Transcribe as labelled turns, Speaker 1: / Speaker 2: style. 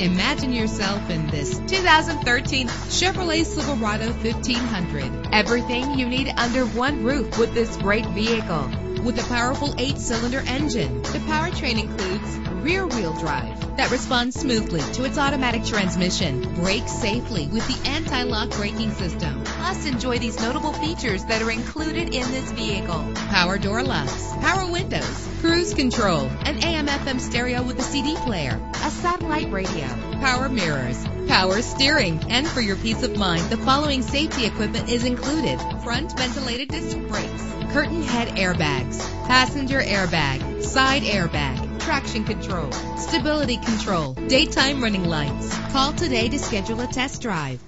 Speaker 1: Imagine yourself in this 2013 Chevrolet Silverado 1500. Everything you need under one roof with this great vehicle. With a powerful eight-cylinder engine, the powertrain includes rear-wheel drive that responds smoothly to its automatic transmission. Brake safely with the anti-lock braking system. Plus, enjoy these notable features that are included in this vehicle. Power door locks, power windows, cruise control, an AM-FM stereo with a CD player, a satellite radio, power mirrors, power steering. And for your peace of mind, the following safety equipment is included. Front ventilated disc brakes, curtain head airbags, passenger airbag, side airbag, traction control, stability control, daytime running lights. Call today to schedule a test drive.